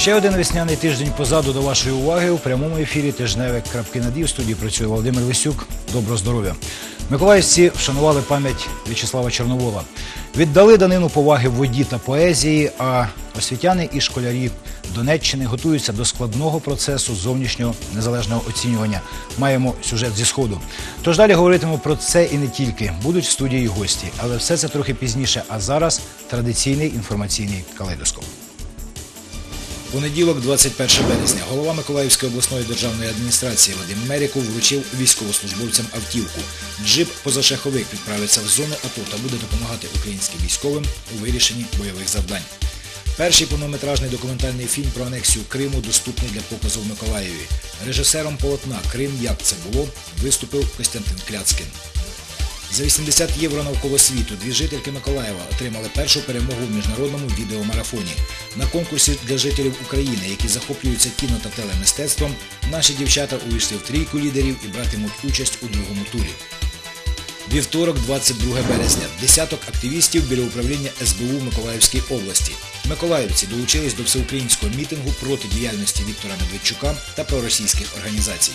Ще один весняний тиждень позаду до вашої уваги у прямому ефірі тижневик крапки надів. В студії працює Володимир Лисюк. Доброго здоров'я. Миколаївці вшанували пам'ять В'ячеслава Чорновола. Віддали данину поваги воді та поезії, а освітяни і школярі Донеччини готуються до складного процесу зовнішнього незалежного оцінювання. Маємо сюжет зі сходу. Тож далі говоритимемо про це і не тільки. Будуть в студії гості, але все це трохи пізніше. А зараз традиційний інформаційний калейдоскоп. Понеділок, 21 березня, голова Миколаївської обласної державної адміністрації Вадим Меріков вручив військовослужбовцям автівку. Джип позашаховик відправиться в зону АТО та буде допомагати українським військовим у вирішенні бойових завдань. Перший повнометражний документальний фільм про анексію Криму доступний для показу в Миколаєві. Режисером полотна Крим як це було виступив Костянтин Кляцкин. За 80 євро навколо світу дві жительки Миколаєва отримали першу перемогу в міжнародному відеомарафоні. На конкурсі для жителів України, які захоплюються кіно та телемистецтвом, наші дівчата увійшли в трійку лідерів і братимуть участь у другому турі. Вівторок, 22 березня. Десяток активістів біля управління СБУ Миколаївській області. Миколаївці долучились до всеукраїнського мітингу проти діяльності Віктора Медведчука та проросійських організацій.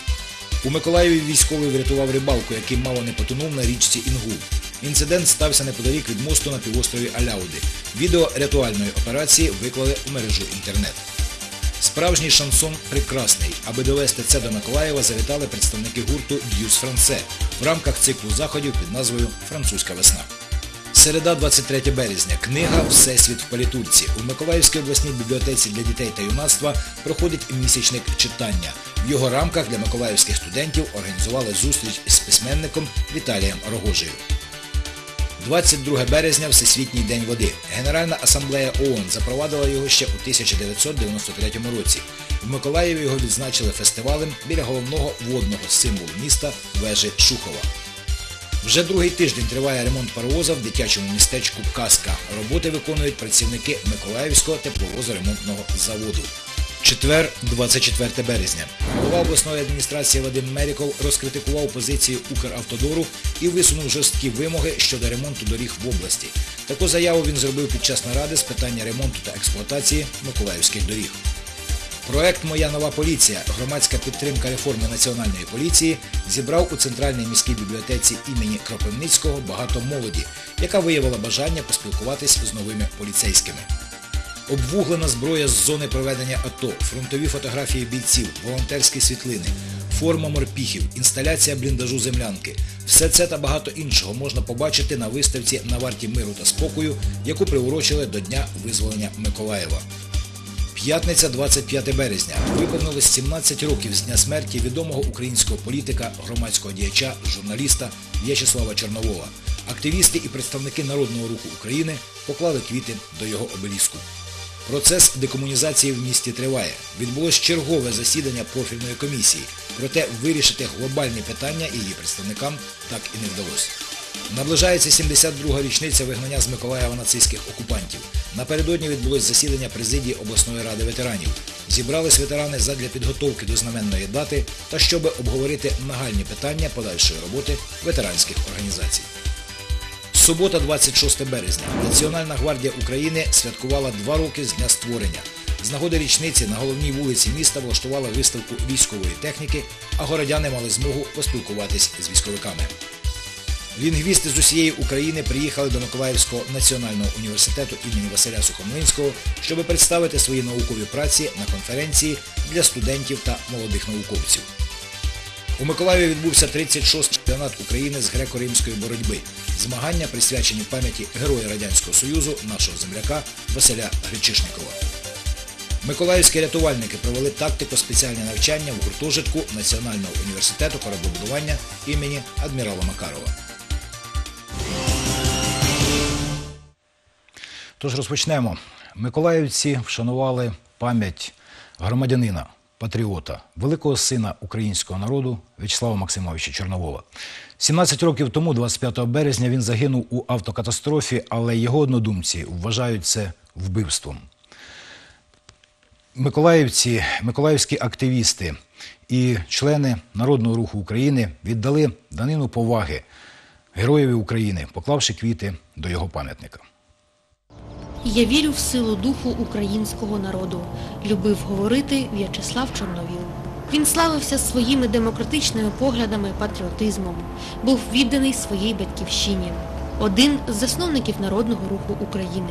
У Миколаєві військовий врятував рибалку, який мало не потонув на річці Інгул. Інцидент стався неподалік від мосту на півострові Аляуди. Відео рятувальної операції виклали у мережу інтернет. Справжній шансон прекрасний. Аби довести це до Миколаєва, завітали представники гурту Douce France в рамках циклу заходів під назвою Французька весна. Середа, 23 березня. Книга Всесвіт в палітурці. У Миколаївській обласній бібліотеці для дітей та юнацтва проходить місячник читання. В його рамках для миколаївських студентів організували зустріч з письменником Віталієм Рогожею. 22 березня Всесвітній день води. Генеральна асамблея ООН запровадила його ще у 1993 році. В Миколаєві його відзначили фестивалем біля головного водного символу міста вежі Шухова. Вже другий тиждень триває ремонт паровоза в дитячому містечку Каска. Роботи виконують працівники Миколаївського тепловозоремонтного заводу. Четвер, 24 березня. Голова обласної адміністрації Вадим Меріков розкритикував позицію Укравтодору і висунув жорсткі вимоги щодо ремонту доріг в області. Таку заяву він зробив під час наради з питання ремонту та експлуатації миколаївських доріг. Проект Моя нова поліція, громадська підтримка реформи національної поліції, зібрав у центральній міській бібліотеці імені Кропивницького багато молоді, яка виявила бажання поспілкуватись з новими поліцейськими. Обвуглена зброя з зони проведення АТО, фронтові фотографії бійців, волонтерські світлини, форма морпіхів, інсталяція бліндажу землянки. Все це та багато іншого можна побачити на виставці на варті миру та спокою, яку приурочили до Дня визволення Миколаєва. П'ятниця 25 березня. Виповнилось 17 років з дня смерті відомого українського політика, громадського діяча, журналіста В'ячеслава Чорновола. Активісти і представники Народного руху України поклали квіти до його обеліску. Процес декомунізації в місті триває. Відбулось чергове засідання профільної комісії. Проте вирішити глобальні питання її представникам так і не вдалося. Наближається 72-га річниця вигнання з Миколаєва нацистських окупантів. Напередодні відбулось засідання президії обласної ради ветеранів. Зібрались ветерани задля підготовки до знаменної дати та щоб обговорити нагальні питання подальшої роботи ветеранських організацій. Субота, 26 березня. Національна гвардія України святкувала два роки з дня створення. З нагоди річниці на головній вулиці міста влаштували виставку військової техніки, а городяни мали змогу поспілкуватись з військовиками. Лінгвісти з усієї України приїхали до Миколаївського національного університету імені Василя Сухомлинського, щоб представити свої наукові праці на конференції для студентів та молодих науковців. У Миколаєві відбувся 36-й чемпіонат України з греко-римської боротьби. Змагання присвячені пам'яті Героя Радянського Союзу, нашого земляка Василя Гречишникова. Миколаївські рятувальники провели тактико-спеціальне навчання в гуртожитку Національного університету кораблебудування імені адмірала Макарова. Тож розпочнемо. Миколаївці вшанували пам'ять громадянина, патріота, великого сина українського народу В'ячеслава Максимовича Чорновола. 17 років тому, 25 березня, він загинув у автокатастрофі, але його однодумці вважають це вбивством. Миколаївці, миколаївські активісти і члени Народного руху України віддали данину поваги героєві України, поклавши квіти до його пам'ятника. Я вірю в силу духу українського народу, любив говорити В'ячеслав Чорновіл. Він славився своїми демократичними поглядами, патріотизмом, був відданий своїй батьківщині, один з засновників Народного руху України.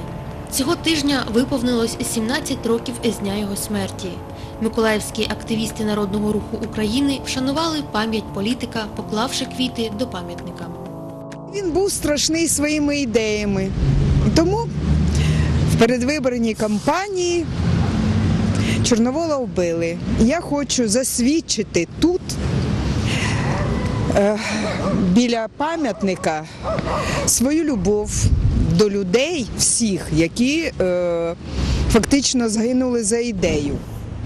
Цього тижня виповнилось 17 років з дня його смерті. Миколаївські активісти Народного руху України вшанували пам'ять політика, поклавши квіти до пам'ятника. Він був страшний своїми ідеями. Тому передвиборній кампанії Чорновола вбили. Я хочу засвідчити тут, е, біля пам'ятника, свою любов до людей всіх, які е, фактично згинули за ідею.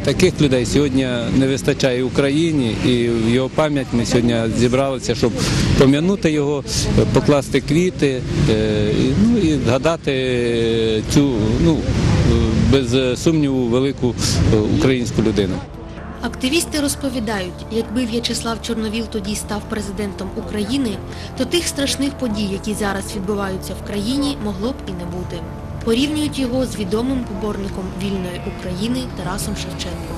Таких людей сьогодні не вистачає Україні, і в його пам'ять ми сьогодні зібралися, щоб пом'янути його, покласти квіти, е, ну і згадати цю ну без сумніву велику е, українську людину. Активісти розповідають, якби В'ячеслав Чорновіл тоді став президентом України, то тих страшних подій, які зараз відбуваються в країні, могло б і не бути. Порівнюють його з відомим поборником вільної України Тарасом Шевченком.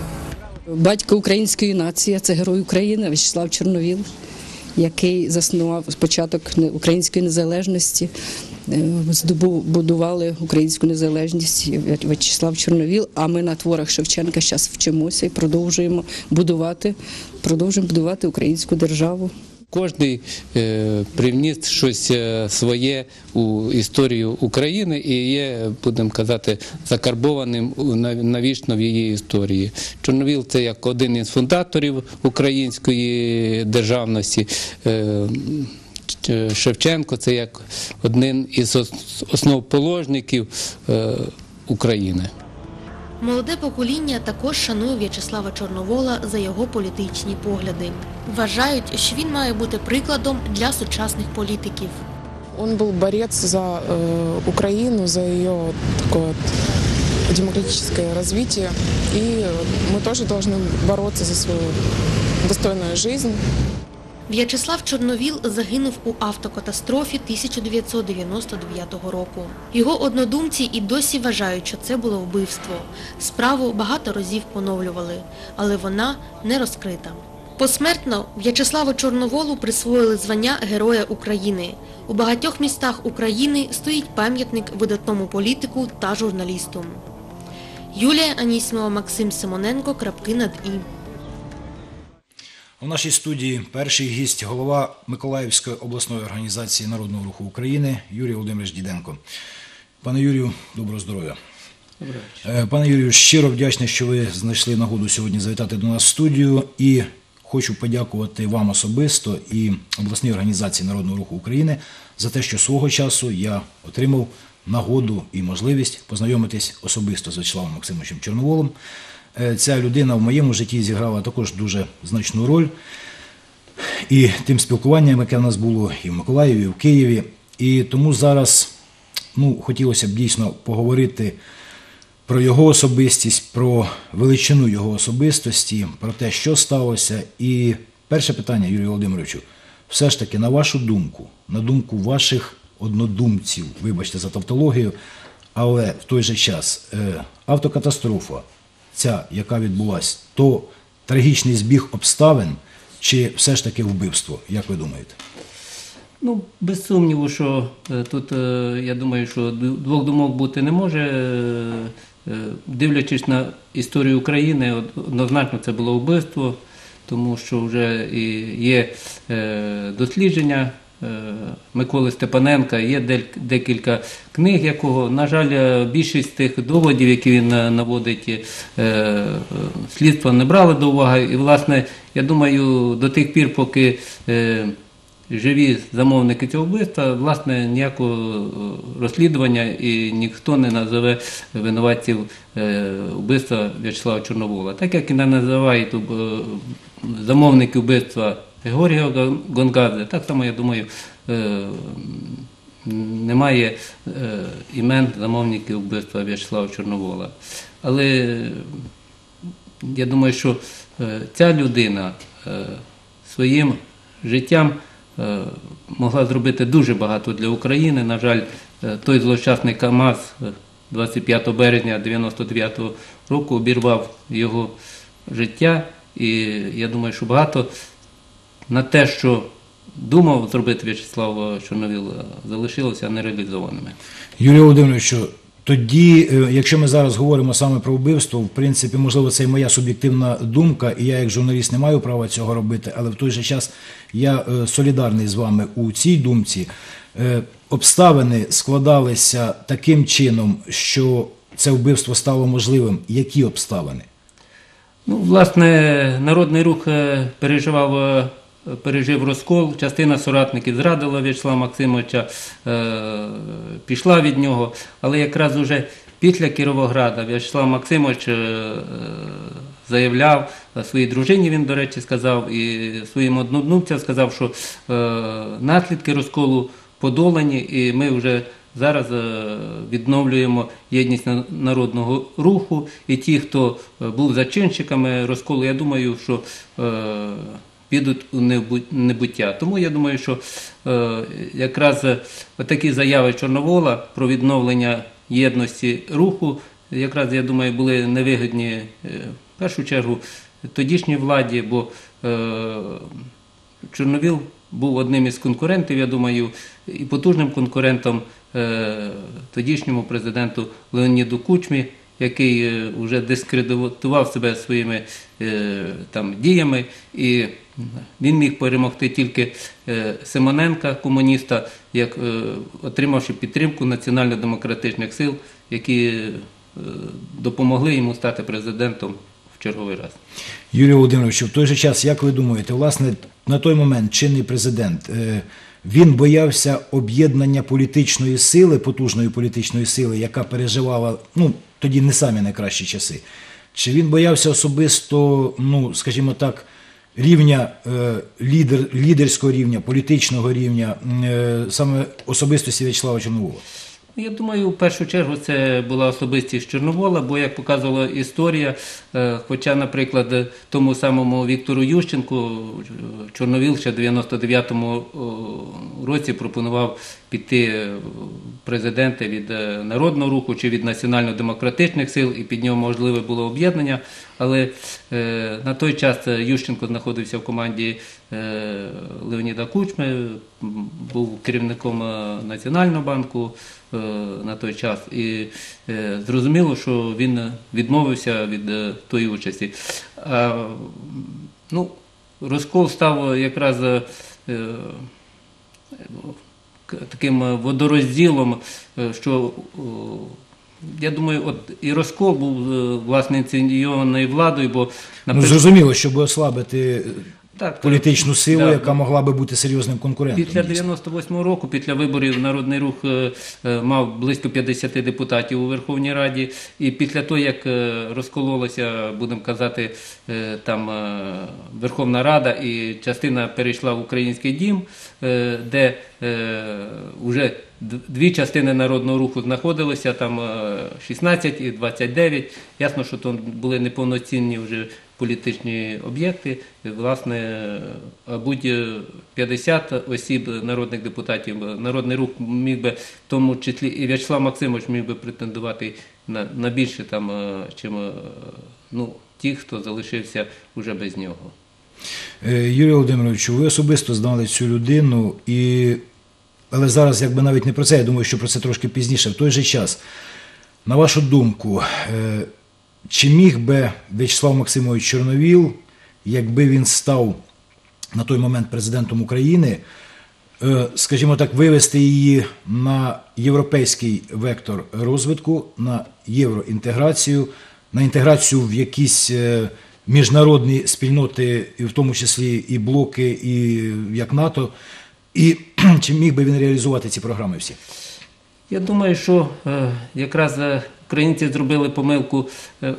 Батько української нації, це герой України В'ячеслав Чорновіл, який заснував початок не- української незалежності, е, здобув, будували українську незалежність В'ячеслав Чорновіл. А ми на творах Шевченка зараз вчимося і продовжуємо будувати, продовжуємо будувати українську державу. Кожний е, привніс щось е, своє у історію України і є, будемо казати, закарбованим навічно в її історії. Чорновіл це як один із фундаторів української державності. Е, Шевченко це як один із основоположників України. Молоде покоління також шанує В'ячеслава Чорновола за його політичні погляди. Вважають, що він має бути прикладом для сучасних політиків. Он был борец за э, Украину, за ее такое вот демократическое развитие. И мы тоже должны бороться за свою достойную жизнь. В'ячеслав Чорновіл загинув у автокатастрофі 1999 року. Його однодумці і досі вважають, що це було вбивство. Справу багато разів поновлювали, але вона не розкрита. Посмертно В'ячеславу Чорноволу присвоїли звання Героя України. У багатьох містах України стоїть пам'ятник видатному політику та журналісту. Юлія Анісімова, Максим Симоненко, крапки над І. У нашій студії перший гість, голова Миколаївської обласної організації Народного руху України Юрій Володимирович Діденко. Пане Юрію, доброго здоров'я. Е, Пане Юрію, щиро вдячний, що ви знайшли нагоду сьогодні завітати до нас в студію. І хочу подякувати вам особисто і обласній організації Народного руху України за те, що свого часу я отримав нагоду і можливість познайомитись особисто з Вячеславом Максимовичем Чорноволом. Е, Ця людина в моєму житті зіграла також дуже значну роль. І тим спілкуванням, яке в нас було і в Миколаєві, і в Києві. І тому зараз ну, хотілося б дійсно поговорити про його особистість, про величину його особистості, про те, що сталося. І перше питання, Юрію Володимировичу, все ж таки, на вашу думку, на думку ваших однодумців, вибачте за тавтологію, але в той же час е, автокатастрофа, ця, яка відбулася, то трагічний збіг обставин чи все ж таки вбивство, як ви думаєте? Ну, без сумніву, що е, тут, е, я думаю, що двох думок бути не може. Е, Дивлячись на історію України, однозначно це було вбивство, тому що вже є дослідження Миколи Степаненка, є декілька книг, якого, на жаль, е, більшість тих доводів, які він е, наводить, е, е, слідство не брали до уваги. І, власне, я думаю, до тих пір, поки е, живі замовники цього вбивства, власне, ніякого е, розслідування і ніхто не назове винуватців е, вбивства В'ячеслава Чорновола. Так як і не називають е, замовники вбивства Георгія Гон- Гонгадзе, так само, я думаю, е, немає е, імен замовників вбивства В'ячеслава Чорновола. Але я думаю, що е, ця людина е, своїм життям е, могла зробити дуже багато для України. На жаль, е, той злощасний КАМАЗ, е, 25 березня 99 року обірвав його життя. І я думаю, що багато на те, що думав зробити В'ячеслав Чорновіл, е, залишилося нереалізованими. Юрій Володимирович, тоді, е, якщо ми зараз говоримо саме про вбивство, в принципі, можливо, це і моя суб'єктивна думка, і я як журналіст не маю права цього робити, але в той же час я е, солідарний з вами у цій думці. Е, Обставини складалися таким чином, що це вбивство стало можливим. Які обставини? Ну, власне, народний рух е, переживав, е, пережив розкол. Частина соратників зрадила В'ячеслава Максимовича, е, пішла від нього. Але якраз уже після Кіровограда В'ячеслав Максимович е, заявляв е, своїй дружині, він, до речі, сказав, і своїм однодумцям сказав, що наслідки розколу подолані, і ми вже зараз відновлюємо єдність народного руху. І ті, хто був зачинщиками розколу, я думаю, що підуть у небу- небуття. Тому я думаю, що е, якраз е, такі заяви Чорновола про відновлення єдності руху, якраз я думаю, були невигідні е, в першу чергу тодішній владі, бо Чорновіл був одним із конкурентів, я думаю, і потужним конкурентом тодішньому президенту Леоніду Кучмі, який вже дискредитував себе своїми там, діями, і він міг перемогти тільки е, Симоненка, комуніста, як, е, отримавши підтримку національно-демократичних сил, які е, допомогли йому стати президентом в черговий раз. Юрій Володимирович, в той же час, як ви думаєте, власне, на той момент чинний президент він боявся об'єднання політичної сили, потужної політичної сили, яка переживала ну тоді не самі найкращі часи. Чи він боявся особисто, ну скажімо так, рівня е, лідер, лідерського рівня, політичного рівня, е, саме особистості В'ячеслава Чорновола? Я думаю, в першу чергу це була особистість Чорновола, бо як показувала історія, е, хоча, наприклад, тому самому Віктору Ющенку е, Чорновіл ще в 99-му році пропонував піти в президенти від е, народного руху чи від національно-демократичних сил, і під нього можливе було об'єднання. Але е, на той час е, Ющенко знаходився в команді е, Леоніда Кучми, був керівником е, Національного банку е, на той час. І е, зрозуміло, що він відмовився від е, тої участі. А, ну, розкол став якраз. е, е, таким е, водорозділом, е, що я думаю, от і розкол був е, власне ініційований владою, бо Ну, зрозуміло, щоб ослабити так, політичну силу, да, яка могла би бути серйозним конкурентом. Після дійсно. 98-го року, після виборів, Народний рух е, е, мав близько 50 депутатів у Верховній Раді. І після того, як е, розкололася, будемо казати, там Верховна Рада і частина перейшла в український дім, де вже дві частини народного руху знаходилися, там е, 16 і 29. Ясно, що то були неповноцінні вже політичні об'єкти. Власне, будь 50 осіб народних депутатів, народний рух міг би, в тому числі і В'ячеслав Максимович міг би претендувати на, на більше там, е, чим е, ну, ті, хто залишився вже без нього. Е, Юрій Володимирович, ви особисто знали цю людину, і... але зараз якби навіть не про це, я думаю, що про це трошки пізніше. В той же час, на вашу думку, чи міг би В'ячеслав Максимович Чорновіл, якби він став на той момент президентом України, е, скажімо так, вивести її на європейський вектор розвитку, на євроінтеграцію, на інтеграцію в якісь е, міжнародні спільноти, і в тому числі і блоки, і як НАТО, і чи міг би він реалізувати ці програми всі? Я думаю, що е, якраз українці зробили помилку е,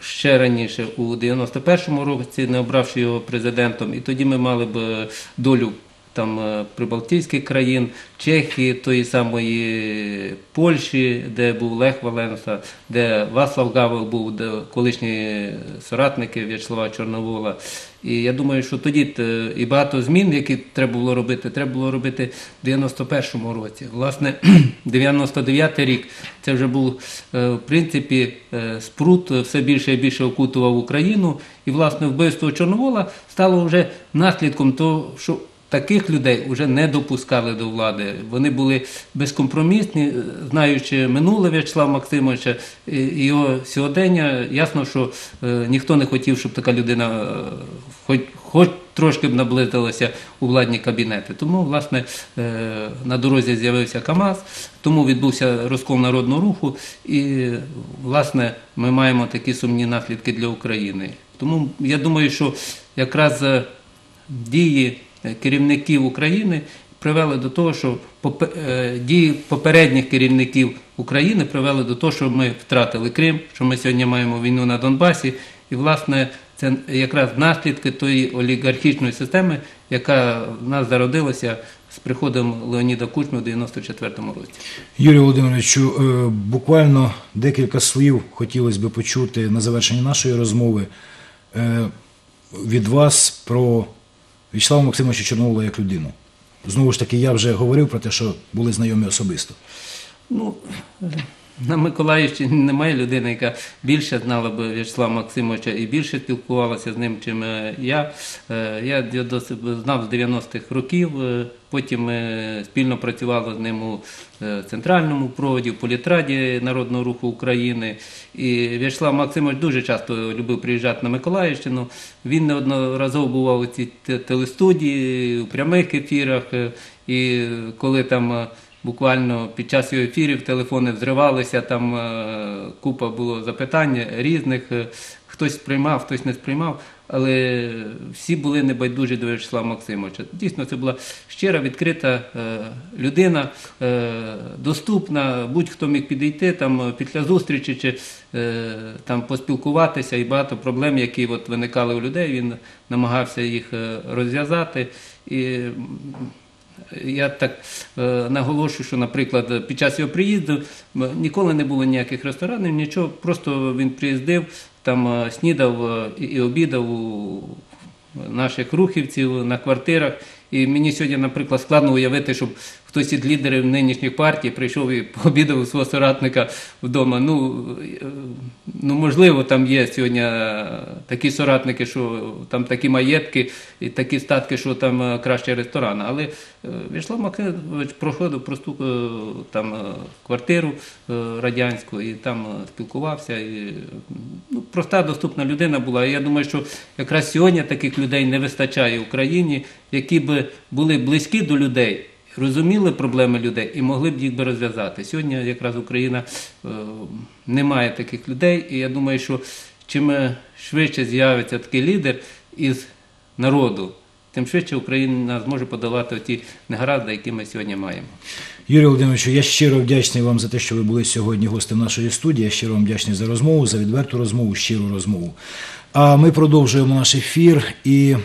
ще раніше, у 91-му році, не обравши його президентом, і тоді ми мали б е, долю там е, прибалтійських країн, Чехії, тої самої Польщі, де був Лех Валенса, де Васлав Гавел був, де колишні соратники В'ячеслава Чорновола. І я думаю, що тоді і багато змін, які треба було робити, треба було робити в 91-му році. Власне, 99-й рік це вже був, е, в принципі, е, спрут все більше і більше окутував Україну. І, власне, вбивство Чорновола стало вже наслідком того, що таких людей вже не допускали до влади. Вони були безкомпромісні, е, знаючи минуле В'ячеслава Максимовича його сьогодення, ясно, що е, ніхто не хотів, щоб така людина е, хоч, хоч трошки б наблизилася у владні кабінети. Тому, власне, на дорозі з'явився КАМАЗ, тому відбувся розкол народного руху, і, власне, ми маємо такі сумні наслідки для України. Тому я думаю, що якраз дії керівників України привели до того, що е, дії попередніх керівників України привели до того, що ми втратили Крим, що ми сьогодні маємо війну на Донбасі. І, власне, це якраз наслідки тої олігархічної системи, яка в нас зародилася з приходом Леоніда Кучми в 94-му році. Юрію Володимировичу, е, буквально декілька слів хотілося б почути на завершенні нашої розмови е, від вас про В'ячеслава Максимовича Чорновола як людину. Знову ж таки, я вже говорив про те, що були знайомі особисто. Ну, на Миколаївщині немає людини, яка більше знала б В'ячеслава Максимовича і більше спілкувалася з ним, чим е, я. Е, Я досить знав з 90-х років. е, Потім спільно працювали з ним у центральному проводі, в політраді Народного руху України. І В'ячеслав Максимович дуже часто любив приїжджати на Миколаївщину. Він неодноразово бував у цій телестудії, у прямих ефірах. І коли там буквально під час його ефірів телефони взривалися, там е, купа було запитань різних. е, Хтось сприймав, хтось не сприймав, але всі були небайдужі до В'ячеслава Максимовича. Дійсно, це була щира, відкрита е, людина, доступна, будь-хто міг підійти там після зустрічі чи там поспілкуватися, і багато проблем, які от виникали у людей, він намагався їх розв'язати. І я так е, наголошую, що, наприклад, під час його приїзду ніколи не було ніяких ресторанів, нічого, просто він приїздив, там е, снідав е, і, і обідав у наших рухівців на квартирах. І мені сьогодні, наприклад, складно уявити, щоб хтось із лідерів нинішніх партій прийшов і пообідав свого соратника вдома. Ну, е, ну можливо, там є сьогодні е, такі соратники, що там такі маєтки і такі статки, що там е, краще ресторан. Але В'ячеслав Максимович проходив просту там квартиру радянську і там спілкувався. І, ну, проста доступна людина була. Я думаю, що якраз сьогодні таких людей не вистачає в Україні, які б були близькі до людей. Розуміли проблеми людей і могли б їх би розв'язати. Сьогодні якраз Україна е, не має таких людей, і я думаю, що чим е, швидше з'явиться такий лідер із народу, тим швидше Україна зможе подолати ті негаразди, які ми сьогодні маємо. Юрій Володимировичу, я щиро вдячний вам за те, що ви були сьогодні гостем нашої студії. Я щиро вам вдячний за розмову, за відверту розмову, щиру розмову. А ми продовжуємо наш ефір і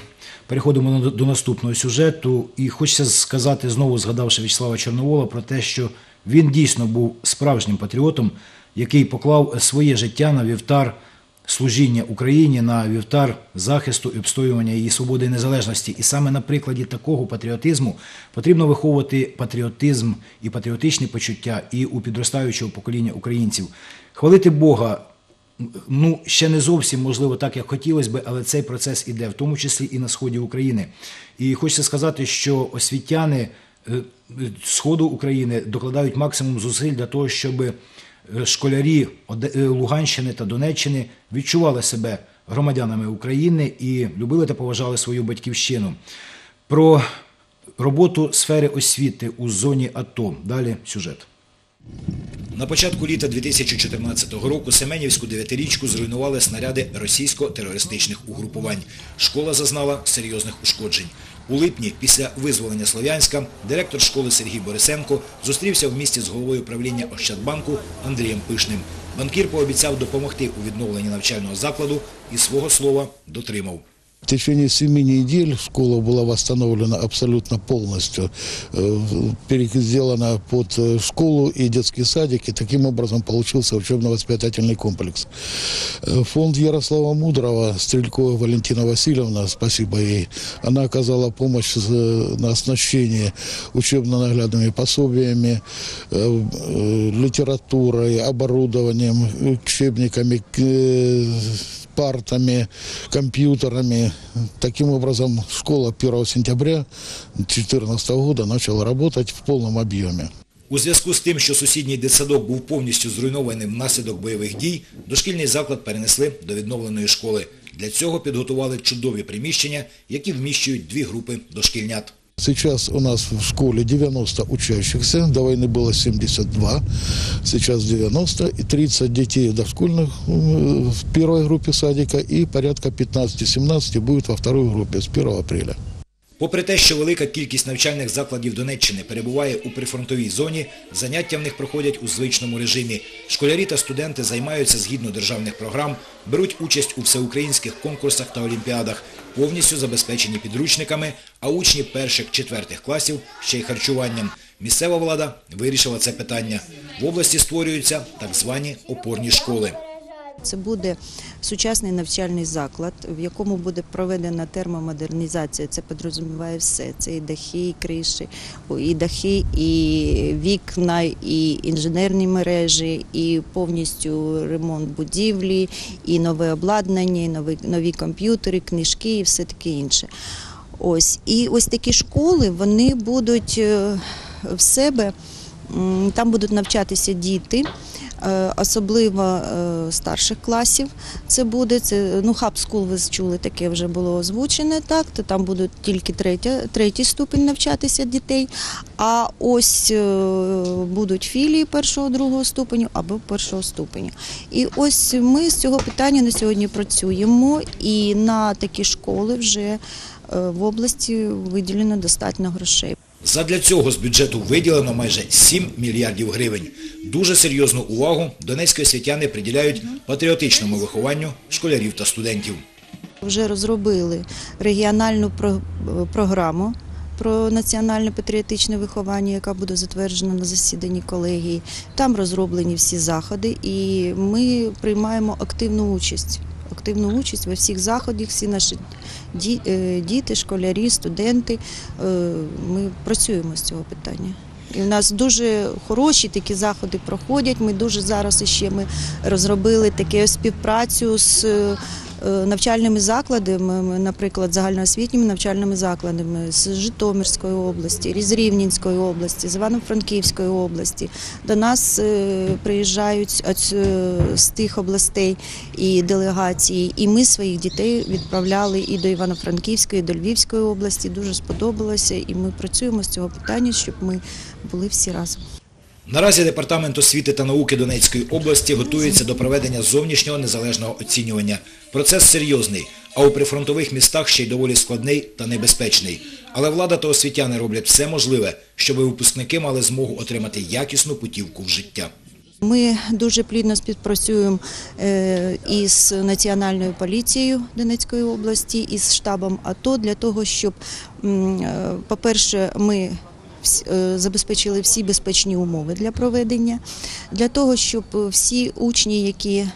переходимо до наступного сюжету. І хочеться сказати, знову згадавши В'ячеслава Чорновола, про те, що він дійсно був справжнім патріотом, який поклав своє життя на вівтар служіння Україні на вівтар захисту і обстоювання її свободи і незалежності. І саме на прикладі такого патріотизму потрібно виховувати патріотизм і патріотичні почуття і у підростаючого покоління українців. Хвалити Бога. Ну, ще не зовсім можливо так, як хотілося би, але цей процес іде, в тому числі і на сході України. І хочеться сказати, що освітяни е, сходу України докладають максимум зусиль для того, щоб е, школярі е, Луганщини та Донеччини відчували себе громадянами України і любили та поважали свою батьківщину. Про роботу сфери освіти у зоні АТО. Далі сюжет. На початку літа 2014 року Семенівську дев'ятирічку зруйнували снаряди російсько-терористичних угрупувань. Школа зазнала серйозних ушкоджень. У липні, після визволення Слов'янська, директор школи Сергій Борисенко зустрівся в місті з головою правління Ощадбанку Андрієм Пишним. Банкір пообіцяв допомогти у відновленні навчального закладу і свого слова дотримав. В течение семи недель школа была восстановлена абсолютно полностью, э, сделана под э, школу и детский садик, и таким образом получился учебно-воспитательный комплекс. Э, Фонд Ярослава Мудрого, Стрелькова Валентина Васильевна, спасибо ей, она оказала помощь на оснащение учебно-наглядными пособиями, литературой, оборудованием, учебниками, партами, компьютерами. Таким образом, школа 1 сентября 2014 года начала работать в полном объеме. У зв'язку з тим, що сусідній дитсадок був повністю зруйнований внаслідок бойових дій, дошкільний заклад перенесли до відновленої школи. Для цього підготували чудові приміщення, які вміщують дві групи дошкільнят. Сейчас у нас в школе 90 учащихся, до войны было 72, сейчас 90, и 30 детей дошкольных э, в первой группе садика и порядка 15-17 будет во второй группе с 1 апреля. Попри те, що велика кількість навчальних закладів Донеччини перебуває у прифронтовій зоні, заняття в них проходять у звичному режимі. Школярі та студенти займаються згідно державних програм, беруть участь у всеукраїнських конкурсах та олімпіадах, повністю забезпечені підручниками, а учні перших-четвертих класів ще й харчуванням. Місцева влада вирішила це питання. В області створюються так звані опорні школи. Це буде сучасний навчальний заклад, в якому буде проведена термомодернізація. Це підрозуміває все. Це і дахи, і криші, і дахи, і вікна, і інженерні мережі, і повністю ремонт будівлі, і нове обладнання, і нові, нові комп'ютери, книжки і все таке інше. Ось і ось такі школи вони будуть е, в себе. Там будуть навчатися діти, особливо е, старших класів. Це буде це ну хаб скул. Ви чули, таке вже було озвучене. Так то там будуть тільки третя, третій ступінь навчатися дітей. А ось е, будуть філії першого, другого ступеню або першого ступеню. І ось ми з цього питання на сьогодні працюємо, і на такі школи вже е, в області виділено достатньо грошей. Задля цього з бюджету виділено майже 7 мільярдів гривень. Дуже серйозну увагу донецькі освітяни приділяють патріотичному вихованню школярів та студентів. Вже розробили регіональну програму про національне патріотичне виховання, яка буде затверджена на засіданні колегії. Там розроблені всі заходи, і ми приймаємо активну участь. Активну участь во всіх заходах, всі наші е, діти, школярі, студенти. е, Ми працюємо з цього питання. І в нас дуже хороші такі заходи проходять. Ми дуже зараз ще ми розробили таку співпрацю з е, навчальними закладами, ми, наприклад, загальноосвітніми навчальними закладами з Житомирської області, з Рівненської області, з Івано-Франківської області. До нас е, приїжджають е, з тих областей і делегації, і ми своїх дітей відправляли і до Івано-Франківської, і до Львівської області. Дуже сподобалося, і ми працюємо з цього питання, щоб ми були всі разом. Наразі Департамент освіти та науки Донецької області готується до проведення зовнішнього незалежного оцінювання. Процес серйозний, а у прифронтових містах ще й доволі складний та небезпечний. Але влада та освітяни роблять все можливе, щоб випускники мали змогу отримати якісну путівку в життя. Ми дуже плідно співпрацюємо е, із Національною поліцією Донецької області, із штабом АТО для того, щоб, е, по-перше, ми забезпечили всі безпечні умови для проведення, для того, щоб всі учні, які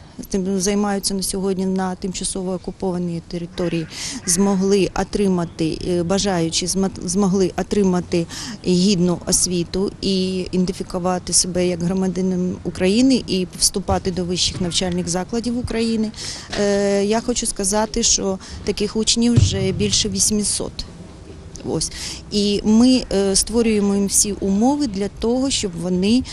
займаються на сьогодні на тимчасово окупованій території, змогли отримати, е, бажаючи змогли отримати гідну освіту і ідентифікувати себе як громадянин України і вступати до вищих навчальних закладів України. Е, Я хочу сказати, що таких учнів вже більше 800. Ось і ми е, створюємо їм всі умови для того, щоб вони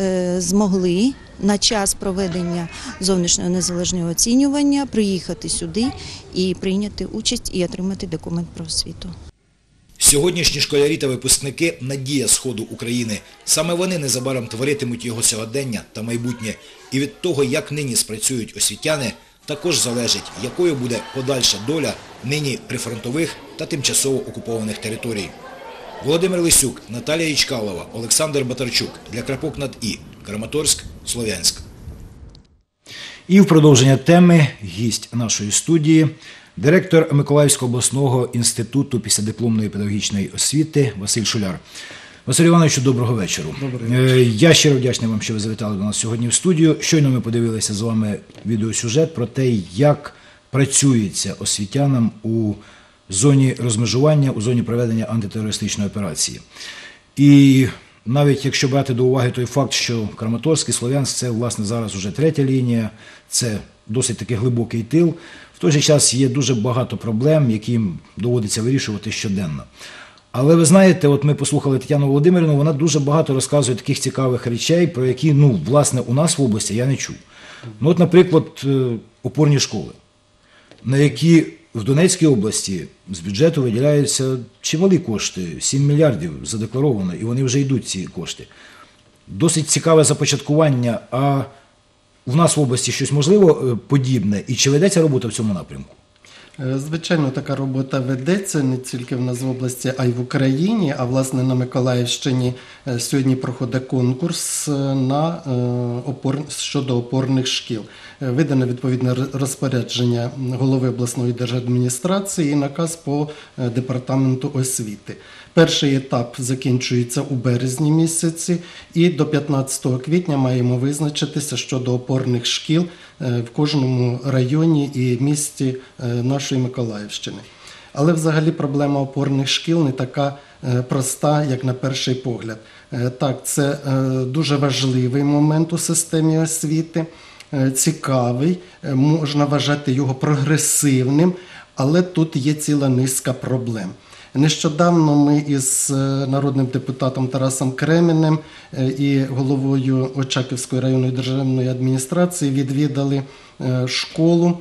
е, змогли на час проведення зовнішнього незалежного оцінювання приїхати сюди і прийняти участь і отримати документ про освіту. Сьогоднішні школярі та випускники – надія Сходу України. Саме вони незабаром творитимуть його сьогодення та майбутнє. І від того, як нині спрацюють освітяни, також залежить, якою буде подальша доля нині прифронтових та тимчасово окупованих територій. Володимир Лисюк, Наталія Ічкалова, Олександр Батарчук. Для крапок над І. Краматорськ, Слов'янськ. І в продовження теми гість нашої студії директор Миколаївського обласного інституту післядипломної педагогічної освіти Василь Шуляр. Василь Івановичу, доброго вечору. Е, Я щиро вдячний вам, що ви завітали до нас сьогодні в студію. Щойно ми подивилися з вами відеосюжет про те, як працюється освітянам у зоні розмежування, у зоні проведення антитерористичної операції. І навіть якщо брати до уваги той факт, що Краматорськ і Слов'янськ це власне зараз уже третя лінія, це досить таки глибокий тил. В той же час є дуже багато проблем, які їм доводиться вирішувати щоденно. Але ви знаєте, от ми послухали Тетяну Володимирівну, вона дуже багато розказує таких цікавих речей, про які, ну, власне, у нас в області я не чув. Ну, от, наприклад, е, опорні школи, на які в Донецькій області з бюджету виділяються чималі кошти, 7 мільярдів задекларовано, і вони вже йдуть ці кошти. Досить цікаве започаткування. А в нас в області щось можливо е, подібне, і чи ведеться робота в цьому напрямку? Е, Звичайно, така робота ведеться не тільки в нас в області, а й в Україні. А власне на Миколаївщині е, сьогодні проходить конкурс е, на опор... щодо опорних шкіл. Видане відповідне розпорядження голови обласної держадміністрації і наказ по е, департаменту освіти. Перший етап закінчується у березні місяці, і до 15 квітня маємо визначитися щодо опорних шкіл е, в кожному районі і місті е, нашої Миколаївщини. Але взагалі проблема опорних шкіл не така проста, як на перший погляд. Так, це дуже важливий момент у системі освіти, цікавий, е, можна вважати його прогресивним, але тут є ціла низка проблем. Нещодавно ми із е, народним депутатом Тарасом Кремінем е, і головою Очаківської районної державної адміністрації відвідали е, школу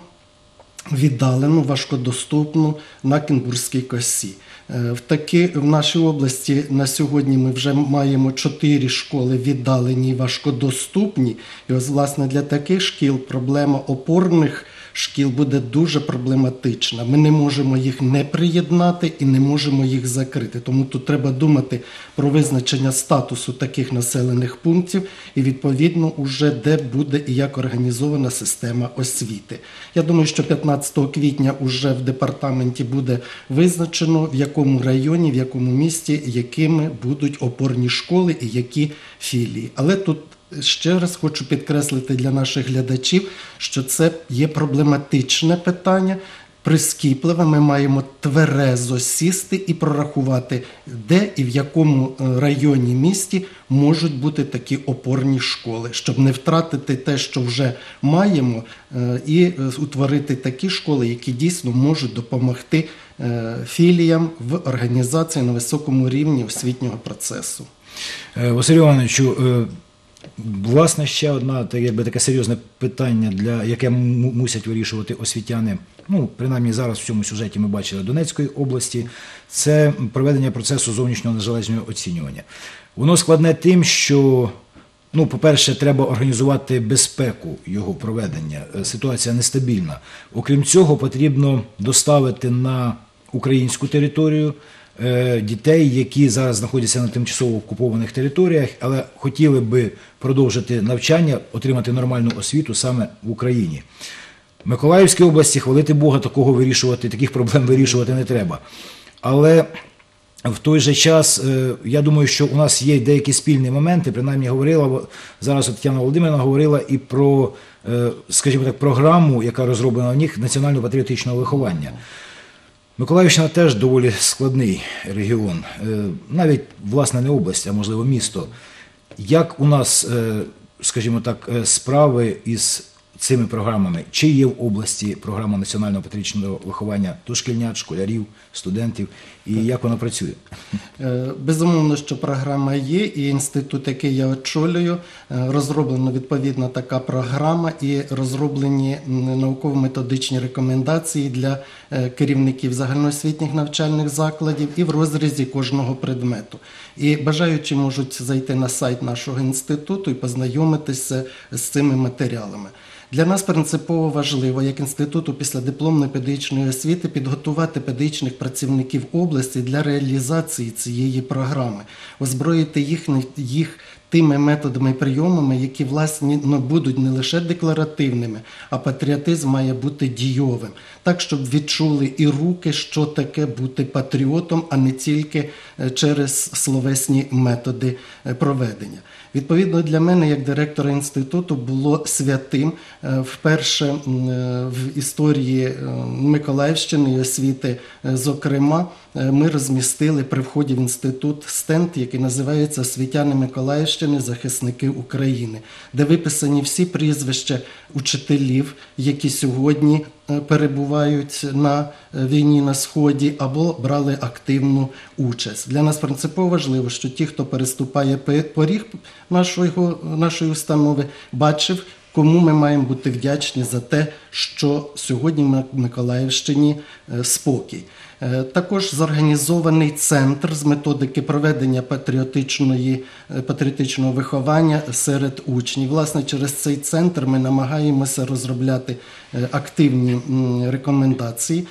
віддалену, важкодоступну на Кінбурзькій косі. Е, В, такі, в нашій області на сьогодні ми вже маємо чотири школи віддалені і важкодоступні. І ось, власне, для таких шкіл проблема опорних шкіл буде дуже проблематична. Ми не можемо їх не приєднати і не можемо їх закрити. Тому тут треба думати про визначення статусу таких населених пунктів і відповідно уже де буде і як організована система освіти. Я думаю, що 15 квітня уже в департаменті буде визначено в якому районі, в якому місті, якими будуть опорні школи і які філії. Але тут ще раз хочу підкреслити для наших глядачів, що це є проблематичне питання. Прискіпливе, ми маємо тверезо сісти і прорахувати, де і в якому е, районі місті можуть бути такі опорні школи, щоб не втратити те, що вже маємо, е, і е, утворити такі школи, які дійсно можуть допомогти філіям в організації на високому рівні освітнього процесу. Василю Івановичу, власне, ще одна якби, таке серйозне питання, для, яке мусять вирішувати освітяни. Ну, принаймні зараз в цьому сюжеті ми бачили Донецької області, це проведення процесу зовнішнього незалежного оцінювання. Воно складне тим, що Ну, по-перше, треба організувати безпеку його проведення. Е, Ситуація нестабільна. Окрім цього, потрібно доставити на українську територію дітей, які зараз знаходяться на тимчасово окупованих територіях, але хотіли би продовжити навчання, отримати нормальну освіту саме в Україні. В Миколаївській області, хвалити Бога, такого вирішувати, таких проблем вирішувати не треба. Але в той же час, е, я думаю, що у нас є деякі спільні моменти. Принаймні говорила зараз Тетяна Володимирівна говорила і про, е, скажімо так, програму, яка розроблена в них національно-патріотичного виховання. Миколаївщина теж доволі складний регіон, Е, навіть власне не область, а можливо місто. Як у нас, е, скажімо так, е, справи із цими програмами? Чи є в області програма національного патріотичного виховання дошкільнят, школярів, студентів, і як вона працює? Е, Безумовно, що програма є, і інститут, який я очолюю, е, розроблена відповідна така програма і розроблені науково-методичні рекомендації для е, керівників загальноосвітніх навчальних закладів і в розрізі кожного предмету. І бажаючі можуть зайти на сайт нашого інституту і познайомитися з цими матеріалами. Для нас принципово важливо, як інституту післядипломної педагогічної освіти, підготувати педагогічних працівників області для реалізації цієї програми, озброїти їх, їх тими методами і прийомами, які власне ну, будуть не лише декларативними, а патріотизм має бути дійовим, так щоб відчули і руки, що таке бути патріотом, а не тільки е, через словесні методи е, проведення. Відповідно, для мене, як директора інституту, було святим е, вперше е, в історії е, Миколаївщини і освіти, зокрема, ми розмістили при вході в інститут стенд, який називається Освітяни Миколаївщини, захисники України, де виписані всі прізвища учителів, які сьогодні перебувають на е, війні на сході або брали активну участь. Для нас принципово важливо, що ті, хто переступає поріг нашого, нашої установи, бачив. Кому ми маємо бути вдячні за те, що сьогодні на Миколаївщині е, спокій. Е, Також зорганізований центр з методики проведення патріотичної, е, патріотичного виховання серед учнів. Власне, через цей центр ми намагаємося розробляти е, активні рекомендації.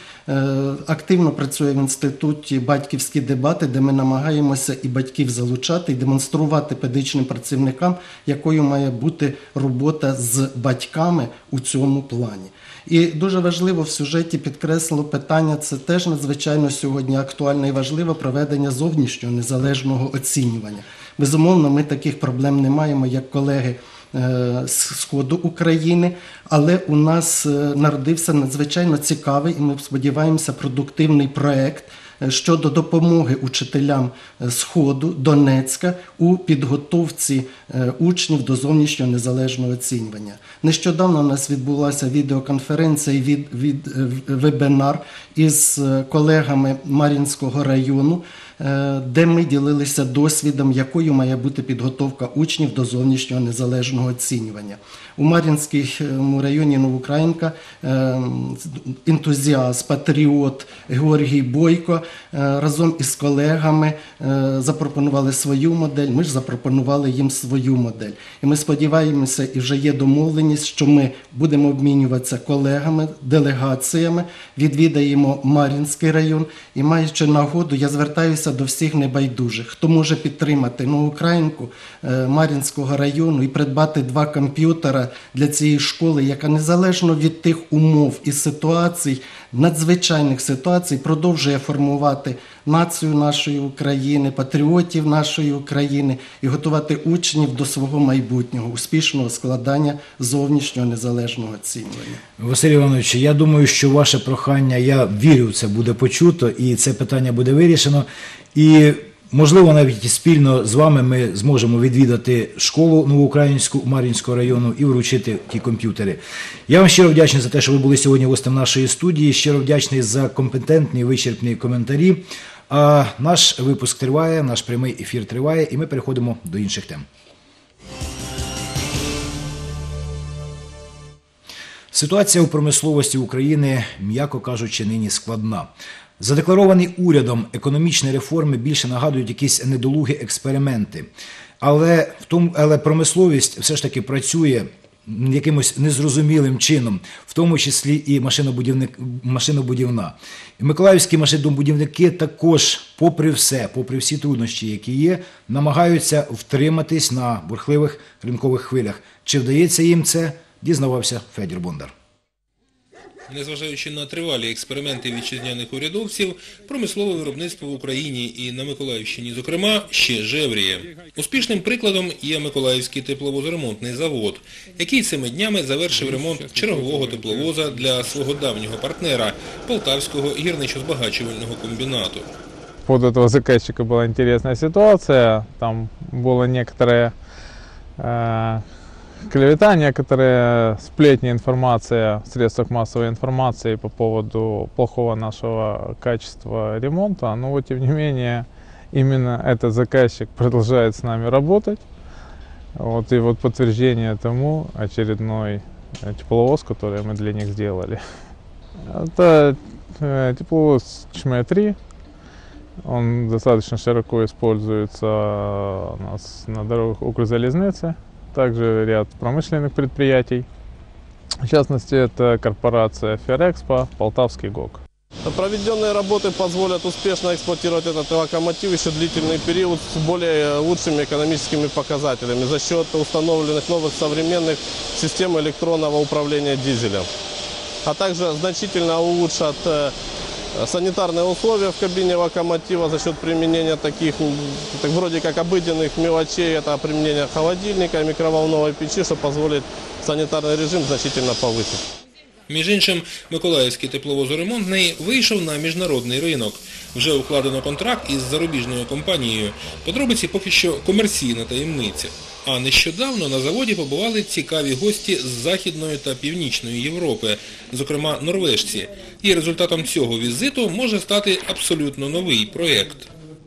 Активно працює в інституті батьківські дебати, де ми намагаємося і батьків залучати, і демонструвати педагогічним працівникам, якою має бути робота з батьками у цьому плані. І дуже важливо в сюжеті підкреслило питання, це теж надзвичайно сьогодні актуальне і важливе проведення зовнішнього незалежного оцінювання. Безумовно, ми таких проблем не маємо, як колеги е, з сходу України, але у нас е, народився надзвичайно цікавий і ми сподіваємося продуктивний проект е, щодо допомоги учителям е, Сходу Донецька у підготовці е, учнів до зовнішнього незалежного оцінювання. Нещодавно у нас відбулася відеоконференція і від, від, е, вебінар із е, колегами Мар'їнського району, е, де ми ділилися досвідом, якою має бути підготовка учнів до зовнішнього незалежного оцінювання. У Мар'їнському районі Новоукраїнка е, ентузіаст, патріот Георгій Бойко е, разом із колегами е, запропонували свою модель. Ми ж запропонували їм свою модель. І ми сподіваємося, і вже є домовленість, що ми будемо обмінюватися колегами, делегаціями, відвідаємо Мар'їнський район. І маючи нагоду, я звертаюся до всіх небайдужих, хто може підтримати Новоукраїнку е, Мар'їнського району і придбати два комп'ютера для цієї школи, яка незалежно від тих умов і ситуацій, надзвичайних ситуацій, продовжує формувати націю нашої України, патріотів нашої України і готувати учнів до свого майбутнього, успішного складання зовнішнього незалежного оцінювання. Василь Іванович, я думаю, що ваше прохання, я вірю, це буде почуто, і це питання буде вирішено. І можливо, навіть спільно з вами ми зможемо відвідати школу новоукраїнську Мар'їнського району і вручити ті комп'ютери. Я вам щиро вдячний за те, що ви були сьогодні гостем нашої студії. Щиро вдячний за компетентні вичерпні коментарі. А наш випуск триває, наш прямий ефір триває, і ми переходимо до інших тем. Ситуація у промисловості України, м'яко кажучи, нині складна. Задекларовані урядом економічні реформи більше нагадують якісь недолугі експерименти. Але, в тому, але промисловість все ж таки працює якимось незрозумілим чином, в тому числі і машинобудівник, машинобудівна. Миколаївські машинобудівники також, попри все, попри всі труднощі, які є, намагаються втриматись на бурхливих ринкових хвилях. Чи вдається їм це, дізнавався Федір Бондар. Незважаючи на тривалі експерименти вітчизняних урядовців, промислове виробництво в Україні і на Миколаївщині, зокрема, ще жевріє. Успішним прикладом є Миколаївський тепловозоремонтний завод, який цими днями завершив ремонт чергового тепловоза для свого давнього партнера Полтавського гірничо-збагачувального комбінату. под этого заказчика была интересная ситуация. Там было некоторое э, клевета, некоторые сплетни, информация в средствах массовой информации по поводу плохого нашего качества ремонта. Но тем не менее, именно этот заказчик продолжает с нами работать. Вот, и вот подтверждение тому очередной э, тепловоз, который мы для них сделали. Это э, тепловоз ЧМЭ-3, он достаточно широко используется у нас на дорогах Укрзалезницы, также ряд промышленных предприятий. В частности, это корпорация Ферекспо, Полтавский ГОК. Проведенные работы позволят успешно эксплуатировать этот локомотив еще длительный период с более лучшими экономическими показателями за счет установленных новых современных систем электронного управления дизелем. А также значительно улучшат э, санитарные условия в кабине локомотива за счет применения таких, так, вроде как обыденных мелочей, это применение холодильника, микроволновой печи, что позволит санитарный режим значительно повысить. Між іншим, Миколаївський тепловозоремонтний вийшов на міжнародний ринок. Вже укладено контракт із зарубіжною компанією. Подробиці поки що комерційна таємниця. А нещодавно на заводі побували цікаві гості з Західної та Північної Європи, зокрема норвежці. І результатом цього візиту може стати абсолютно новий проєкт.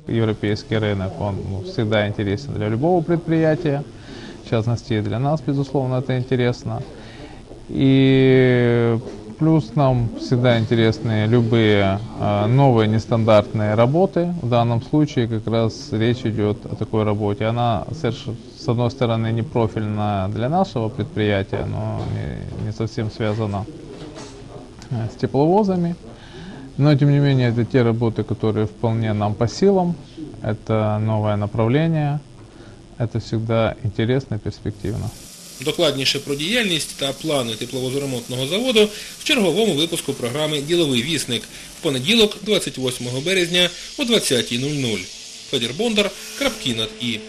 Европейский рынок, он ну, интересен для любого предприятия, в частности для нас, безусловно, это интересно. И плюс нам всегда интересны любые а, новые нестандартные работы. В данном случае как раз речь идет о такой работе. Она, с одной стороны, не профильна для нашего предприятия, но не, не совсем связана э, с тепловозами. Но, тем не менее, это те работы, которые вполне нам по силам. Это новое направление. Это всегда интересно и перспективно. Докладніше про діяльність та плани тепловозоремонтного заводу в черговому випуску програми «Діловий вісник» в понеділок, 28 березня о 20.00. Федір Бондар, крапки над «і».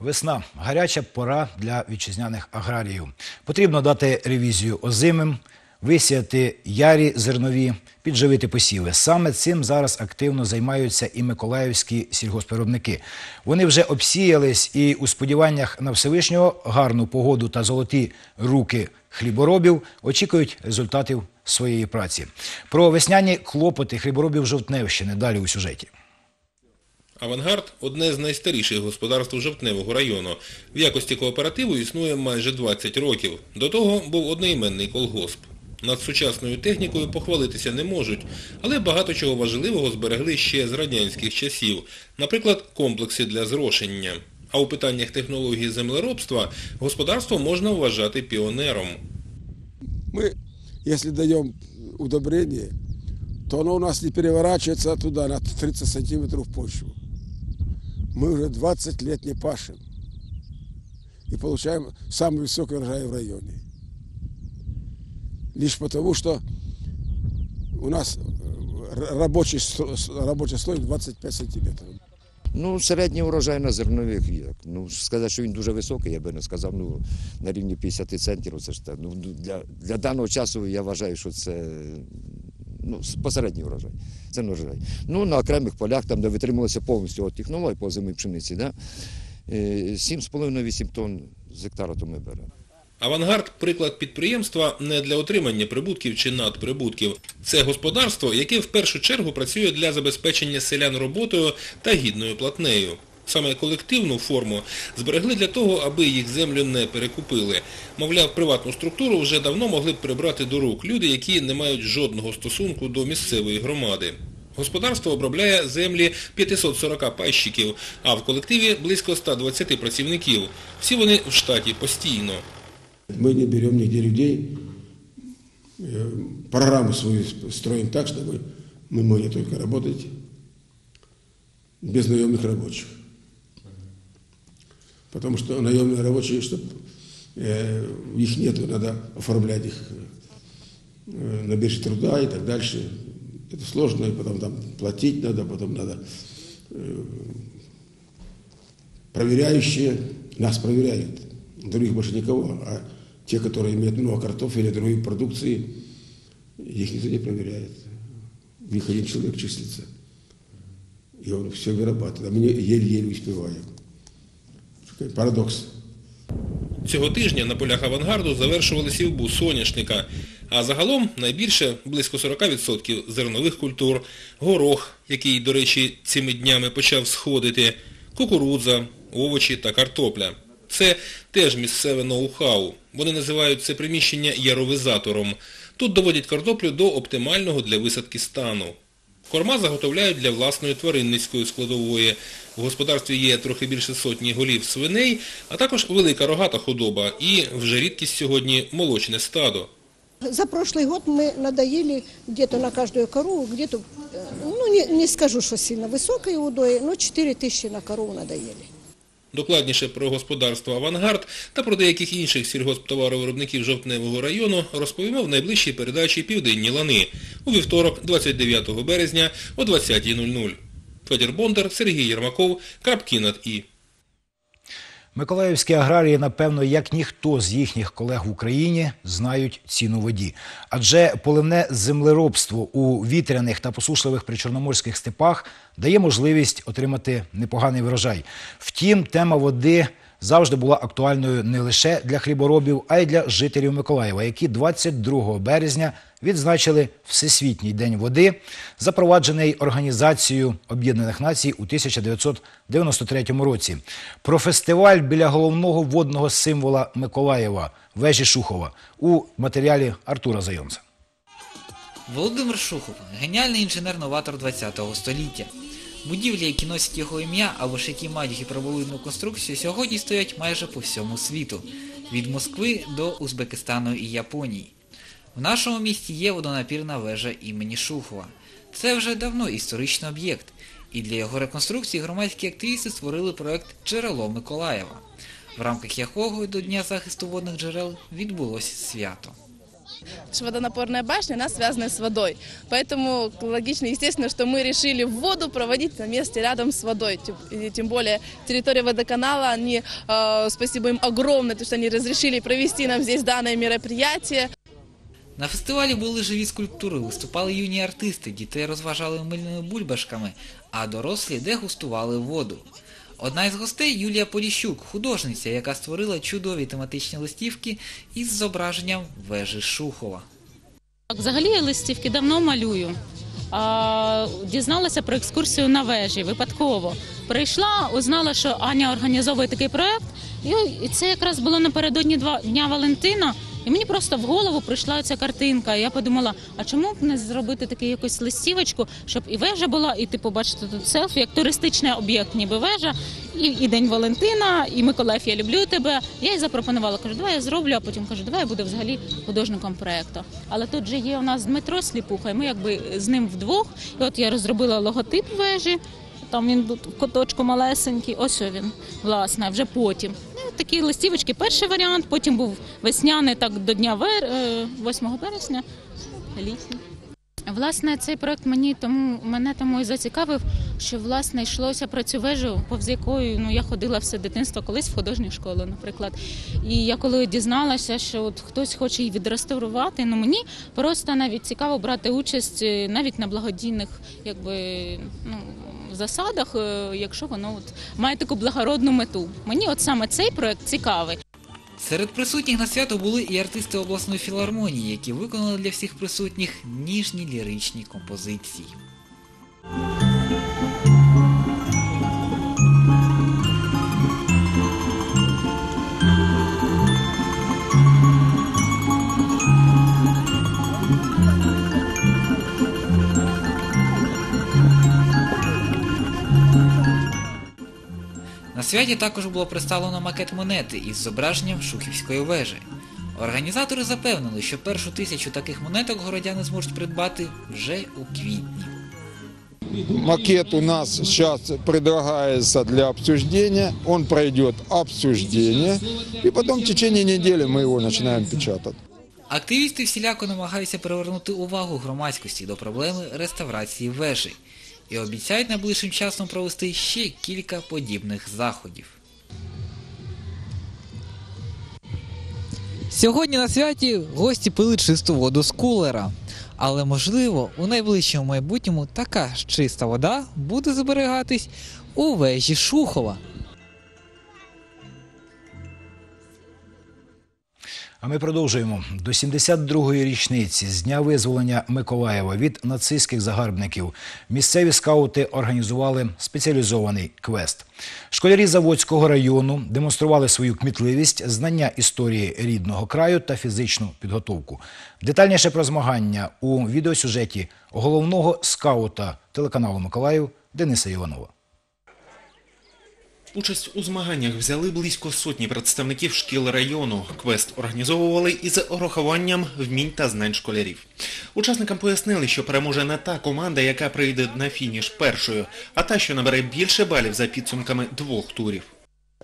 Весна гаряча пора для вітчизняних аграріїв. Потрібно дати ревізію озимим, висіяти ярі зернові, підживити посіви. Саме цим зараз активно займаються і миколаївські сільгоспвиробники. Вони вже обсіялись і у сподіваннях на Всевишнього гарну погоду та золоті руки хліборобів очікують результатів своєї праці. Про весняні клопоти хліборобів Жовтневщини далі у сюжеті. «Авангард» – одне з найстаріших господарств Жовтневого району. В якості кооперативу існує майже 20 років. До того був одноіменний колгосп Над сучасною технікою похвалитися не можуть, але багато чого важливого зберегли ще з радянських часів. Наприклад, комплекси для зрошення. А у питаннях технології землеробства господарство можна вважати піонером. Мы, если даем удобрение, то оно у нас не переворачивается туда на 30 сантиметров в почву. Мы уже 20 лет не пашем и получаем самый высокий урожай в районе. Лишь потому, что у нас э, рабочий, рабочий слой 25 сантиметров. Ну, середній урожай на зернових як. Ну, сказати, що він дуже високий, я би не сказав, ну, на рівні 50 центів, це ж те. Ну, для, для даного часу я вважаю, що це ну, посередній урожай. Це не урожай. Ну, на окремих полях, там, де витримувалася повністю от технологія по зимій пшениці, да, е, 7,5-8 тонн з гектара то ми беремо. Авангард – приклад підприємства не для отримання прибутків чи надприбутків. Це господарство, яке в першу чергу працює для забезпечення селян роботою та гідною платнею. Саме колективну форму зберегли для того, аби їх землю не перекупили. Мовляв, приватну структуру вже давно могли б прибрати до рук люди, які не мають жодного стосунку до місцевої громади. Господарство обробляє землі 540 пайщиків, а в колективі близько 120 працівників. Всі вони в штаті постійно. Мы не берем нигде людей, э, программу свою строим так, чтобы мы могли только работать без наемных рабочих. Потому что наемные рабочие, чтобы их нету, надо оформлять их э, на бирже труда и так дальше. Это сложно, и потом там платить надо, потом надо э, проверяющие нас проверяют. Других больше никого. А те, которые имеют много картофеля и другой продукции, их никто не проверяет. В них один человек числится. И он все вырабатывает. А мы не- еле-еле успеваем. Такой парадокс. Цього тижня на полях авангарду завершували сівбу соняшника, а загалом найбільше, близько 40% зернових культур, горох, який, до речі, цими днями почав сходити, кукурудза, овочі та картопля. Це теж місцеве ноу-хау. Вони називають це приміщення яровизатором. Тут доводять картоплю до оптимального для висадки стану. Корма заготовляють для власної тваринницької складової. В господарстві є трохи більше сотні голів свиней, а також велика рогата худоба і, вже рідкість сьогодні, молочне стадо. За прошлый год мы надоели где-то на каждую корову, где-то, э, ну не, не скажу, что сильно высокой удой, но 4 тысячи на корову надоели. Докладніше про господарство «Авангард» та про деяких інших сільгосптоваровиробників Жовтневого району розповімо в найближчій передачі «Південні лани» у вівторок, 29 березня о 20.00. Федір Бондар, Сергій Єрмаков, Крапкінат «і». Миколаївські аграрії, напевно, як ніхто з їхніх колег в Україні, знають ціну воді. Адже поливне землеробство у вітряних та посушливих причорноморських степах дає можливість отримати непоганий врожай. Втім, тема води завжди була актуальною не лише для хліборобів, а й для жителів Миколаєва, які 22 березня відзначили Всесвітній день води, запроваджений Організацією Об'єднаних Націй у 1993 році. Про фестиваль біля головного водного символа Миколаєва вежі Шухова у матеріалі Артура Зайонца. Володимир Шухов геніальний інженер-новатор ХХ століття. Будівлі, які носять його ім'я або ж які мають гіперболоїдну конструкцію, сьогодні стоять майже по всьому світу, від Москви до Узбекистану і Японії. В нашому місті є водонапірна вежа імені Шухова. Це вже давно історичний об'єкт, і для його реконструкції громадські активісти створили проект Джерело Миколаєва, в рамках якого до Дня захисту водних джерел відбулося свято. Водонапорная башня, она связана с водой. Поэтому логично, естественно, что мы решили воду проводить на месте рядом с водой. Тем- и Тем более территория водоканала, они, э, спасибо им огромное, то, что они разрешили провести нам здесь данное мероприятие. На фестивалі були живі скульптури, виступали юні артисти, дітей розважали мильними бульбашками, а дорослі дегустували воду. Одна із гостей Юлія Поліщук, художниця, яка створила чудові тематичні листівки із зображенням вежі Шухова. Взагалі я листівки давно малюю. А, дізналася про екскурсію на вежі випадково. Прийшла, узнала, що Аня організовує такий проект. І, і це якраз було напередодні дня Валентина. І мені просто в голову прийшла ця картинка. Я подумала, а чому б не зробити таку якусь листівочку, щоб і вежа була, і ти побачите тут селфі, як туристичний об'єкт, ніби вежа, і, і День Валентина, і Миколаїв, я люблю тебе. Я їй запропонувала, кажу, давай я зроблю, а потім кажу, давай я буду взагалі художником проекту. Але тут же є у нас Дмитро Сліпуха, і ми якби з ним вдвох. І от я розробила логотип вежі. Там він тут в куточку малесенький, ось він, власне, вже потім. Такі листівочки, перший варіант, потім був весняний, так до дня вер... е, 8 вересня, літній. Власне, цей проект мені тому мене тому і зацікавив, що власне йшлося про цю вежу, повз якою ну я ходила все дитинство колись в художню школу, наприклад. І я коли дізналася, що от хтось хоче її відреставрувати, ну мені просто навіть цікаво брати участь е, навіть на благодійних, якби ну засадах, е, якщо воно от має таку благородну мету. Мені от саме цей проект цікавий. Серед присутніх на свято були і артисти обласної філармонії, які виконали для всіх присутніх ніжні ліричні композиції. На святі також було представлено макет монети із зображенням Шухівської вежі. Організатори запевнили, що першу тисячу таких монеток городяни зможуть придбати вже у квітні. Макет у нас сейчас предлагается для обсуждения. Он пройдет обсуждение. И потом в течение недели мы его начинаем печатать. Активісти всіляко намагаються привернути увагу громадськості до проблеми реставрації вежі і обіцяють найближчим часом провести ще кілька подібних заходів. Сьогодні на святі гості пили чисту воду з кулера. Але можливо, у найближчому майбутньому така ж чиста вода буде зберігатись у вежі Шухова. А ми продовжуємо. До 72-ї річниці з дня визволення Миколаєва від нацистських загарбників місцеві скаути організували спеціалізований квест. Школярі Заводського району демонстрували свою кмітливість, знання історії рідного краю та фізичну підготовку. Детальніше про змагання у відеосюжеті головного скаута телеканалу Миколаїв Дениса Іванова. Участь у змаганнях взяли близько сотні представників шкіл району. Квест організовували із урахуванням вмінь та знань школярів. Учасникам пояснили, що переможе не та команда, яка прийде на фініш першою, а та, що набере більше балів за підсумками двох турів.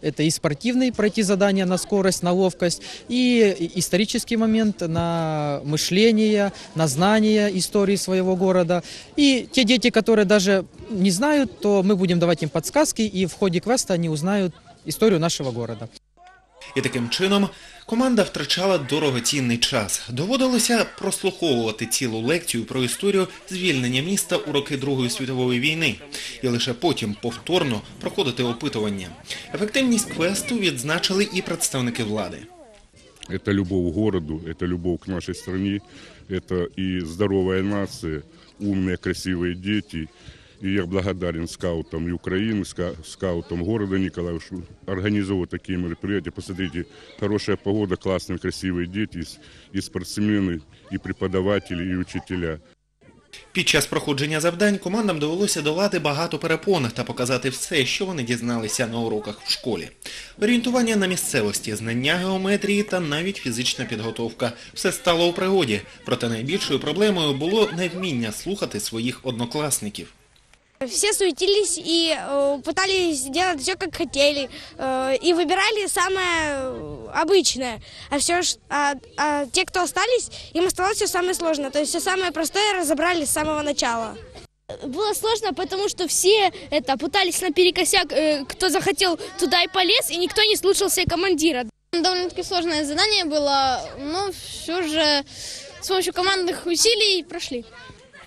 Это и спортивный пройти задания на скорость, на ловкость, и исторический момент на мышление, на знание истории своего города. И те дети, которые даже не знают, то мы будем давать им подсказки, и в ходе квеста они узнают историю нашего города. І таким чином команда втрачала дорогоцінний час. Доводилося прослуховувати цілу лекцію про історію звільнення міста у роки Другої світової війни. І лише потім повторно проходити опитування. Ефективність квесту відзначили і представники влади. Это любовь к городу, это любовь к нашей стране, это и здоровая нация, умные, красивые дети. И я благодарен скаутам и Украины, ска- скаутам города Николаева, что организовывают такие мероприятия. Посмотрите, хорошая погода, классные, красивые дети, и с- и спортсмены, и преподаватели, и учителя. Під час проходження завдань командам довелося долати багато перепон та показати все, що вони дізналися на уроках в школі. Орієнтування на місцевості, знання геометрії та навіть фізична підготовка. Все стало у пригоді. Проте найбільшою проблемою було невміння слухати своїх однокласників. Все суетились и э, пытались делать все, как хотели, э, и выбирали самое э, обычное. А все, а, а те, кто остались, им оставалось все самое сложное. То есть все самое простое разобрали с самого начала. Было сложно, потому что все это пытались наперекосяк, э, кто захотел туда и полез, и никто не слушался командира. Довольно-таки сложное задание было, но все же с помощью командных усилий прошли.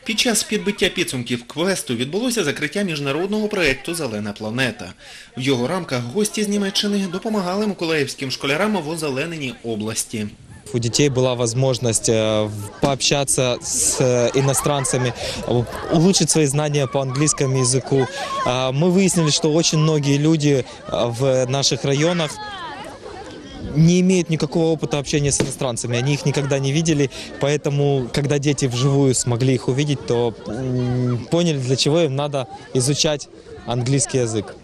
Під час підбиття підсумків квесту відбулося закриття міжнародного проєкту Зелена планета. В його рамках гості з Німеччини допомагали миколаївським школярам в озелененій області. У детей была возможность э, в- пообщаться с э, иностранцами, э, улучшить свои знания по английскому языку. А, Мы выяснили, что очень многие люди э, в наших районах не имеют никакого опыта общения с иностранцами. Они их никогда не видели, поэтому, когда дети вживую смогли их увидеть, то м, поняли, для чего им надо изучать английский язык.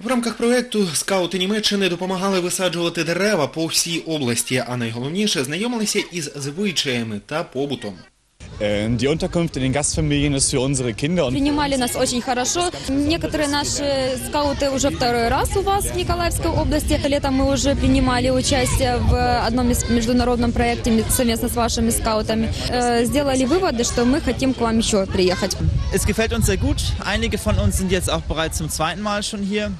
В рамках проєкту скаути Німеччини допомагали висаджувати дерева по всій області, а найголовніше знайомилися із звичаями та побутом. Ähm, Die Unterkunft in den Gastfamilien ist für unsere Kinder und Принимали нас очень хорошо. Некоторые наши скауты уже второй раз у вас в Николаевской области. Летом мы уже принимали участие в одном из международном проекте совместно с вашими скаутами. Э, Сделали выводы, что мы хотим к вам еще приехать. Es gefällt uns sehr gut. Einige von uns sind jetzt auch bereits zum zweiten Mal schon hier.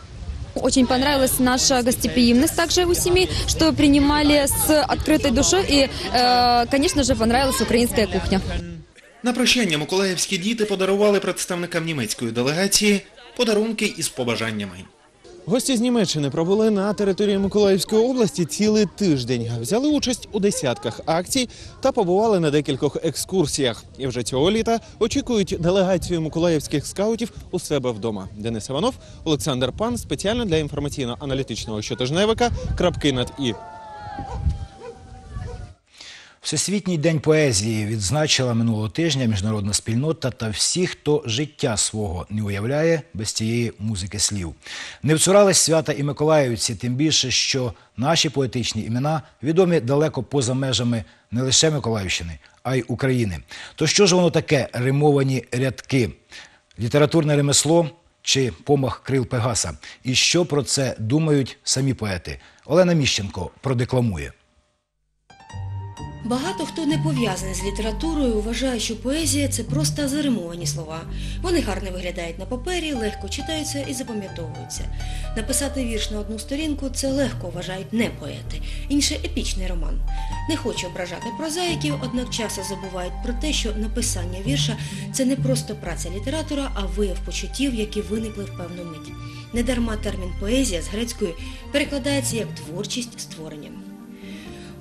Очень понравилась наша гостеприимность также у семьи, что принимали с открытой душой. И, э, конечно же, понравилась украинская кухня. На прощання миколаївські діти подарували представникам німецької делегації подарунки із побажаннями. Гості з Німеччини пробули на території Миколаївської області цілий тиждень. Взяли участь у десятках акцій та побували на декількох екскурсіях. І вже цього літа очікують делегацію миколаївських скаутів у себе вдома. Денис Іванов, Олександр Пан спеціально для інформаційно-аналітичного щотижневика. Крапки над і. Всесвітній день поезії відзначила минулого тижня міжнародна спільнота та всі, хто життя свого не уявляє без цієї музики слів. Не вцурались свята і миколаївці, тим більше, що наші поетичні імена відомі далеко поза межами не лише Миколаївщини, а й України. То що ж воно таке римовані рядки? Літературне ремесло чи помах крил Пегаса? І що про це думають самі поети? Олена Міщенко продекламує. Багато хто не пов'язаний з літературою, вважає, що поезія це просто заримовані слова. Вони гарно виглядають на папері, легко читаються і запам'ятовуються. Написати вірш на одну сторінку це легко вважають не поети, інше епічний роман. Не хочу ображати прозаїків, однак часто забувають про те, що написання вірша це не просто праця літератора, а вияв почуттів, які виникли в певну мить. Недарма термін поезія з грецької перекладається як творчість створення.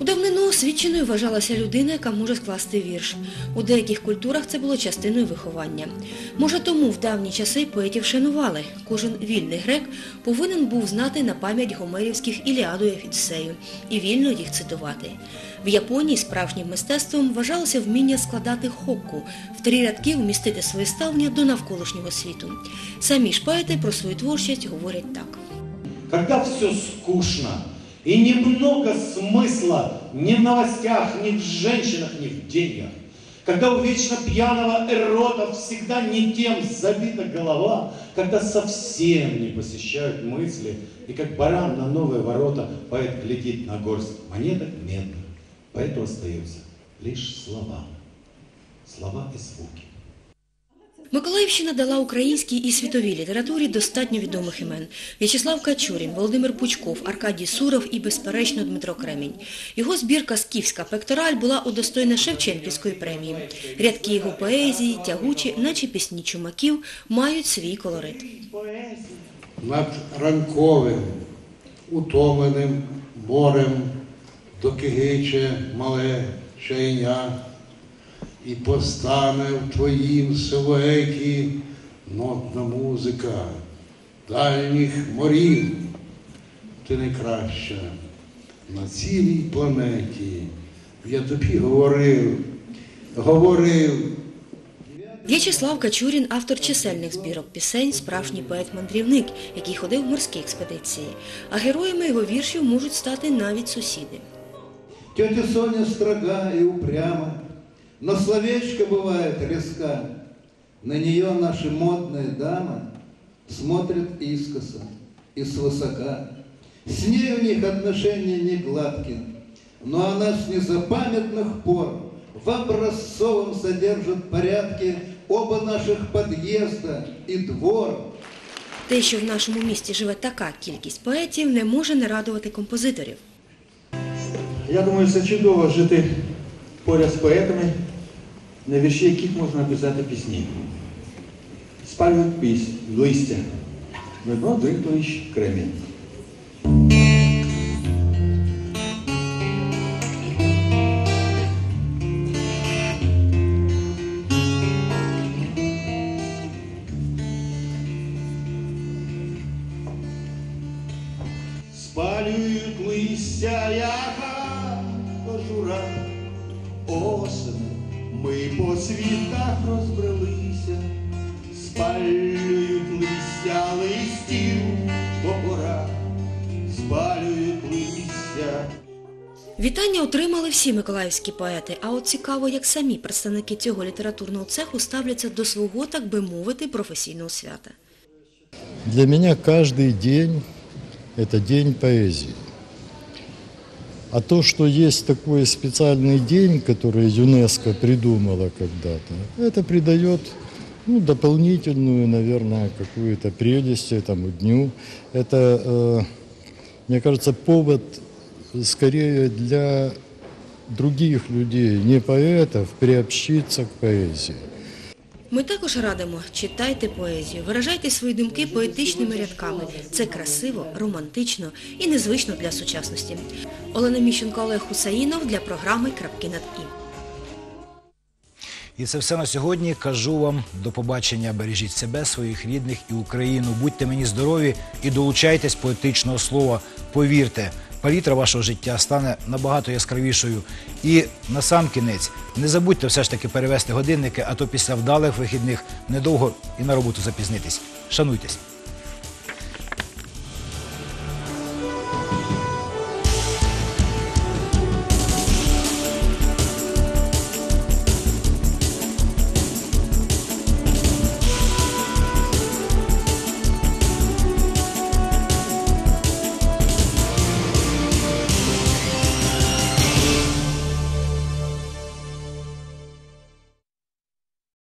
У давнину освіченою вважалася людина, яка може скласти вірш. У деяких культурах це було частиною виховання. Може тому в давні часи поетів шанували. Кожен вільний грек повинен був знати на пам'ять гомерівських Іліаду і Офіцею і вільно їх цитувати. В Японії справжнім мистецтвом вважалося вміння складати хокку, в три рядки вмістити своє ставлення до навколишнього світу. Самі ж поети про свою творчість говорять так. когда все скучно и немного смысла ни в новостях, ни в женщинах, ни в деньгах, когда у вечно пьяного эрота всегда не тем забита голова, когда совсем не посещают мысли, и как баран на новые ворота поэт глядит на горсть монеток медных, поэту остается лишь слова, слова и звуки. Миколаївщина дала українській і світовій літературі достатньо відомих імен. В'ячеслав Качурін, Володимир Пучков, Аркадій Суров і, безперечно, Дмитро Кремінь. Його збірка «Скіфська пектораль» була удостоєна Шевченківської премії. Рядки його поезії, тягучі, наче пісні чумаків, мають свій колорит. над ранковим, утомленим морем, доки гиче мале чайня, і постане в твоїм силуеті нотна музика дальніх морів. Ти найкраща на цілій планеті. Я тобі говорив, говорив. В'ячеслав Качурін – автор чисельних збірок пісень, справжній поет-мандрівник, який ходив в морські експедиції. А героями його віршів можуть стати навіть сусіди. Тетя Соня строга и упряма, но словечко бывает резка. На нее наши модные дамы смотрят искоса и свысока. С ней у них отношения не гладкие, но она с незапамятных пор в образцовом содержит порядке оба наших подъезда и двор. Те, що в нашому місті живе така кількість поетів, не може не радувати композиторів. Я думаю, це чудово жити поряд з поетами, На вірші яких можна написати пісні. Спалюють піс, листя. Дмитро Дмитрович Кремінь. листів до пора, спалюють листя. Вітання отримали всі миколаївські поети, а от цікаво, як самі представники цього літературного цеху ставляться до свого, так би мовити, професійного свята. Для меня каждый день – это день поэзии. А то, что есть такой специальный день, который ЮНЕСКО придумала когда-то, это придает ну, дополнительную, наверное, какую-то прелесть этому дню. Это, э, мне кажется, повод скорее для других людей, не поэтов, приобщиться к поэзии. Ми також радимо, читайте поезію, виражайте свої думки поетичними рядками. Це красиво, романтично і незвично для сучасності. Олена Міщенко, Олег Хусаїнов для програми «Крапки над І». І це все на сьогодні. Кажу вам до побачення. Бережіть себе, своїх рідних і Україну. Будьте мені здорові і долучайтесь поетичного слова. Повірте, палітра вашого життя стане набагато яскравішою. І на сам кінець не забудьте все ж таки перевести годинники, а то після вдалих вихідних недовго і на роботу запізнитись. Шануйтесь.